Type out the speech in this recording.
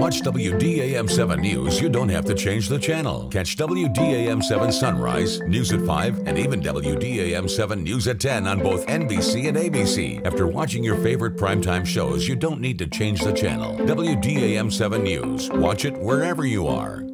Watch WDAM 7 News, you don't have to change the channel. Catch WDAM 7 Sunrise, News at 5, and even WDAM 7 News at 10 on both NBC and ABC. After watching your favorite primetime shows, you don't need to change the channel. WDAM 7 News. Watch it wherever you are.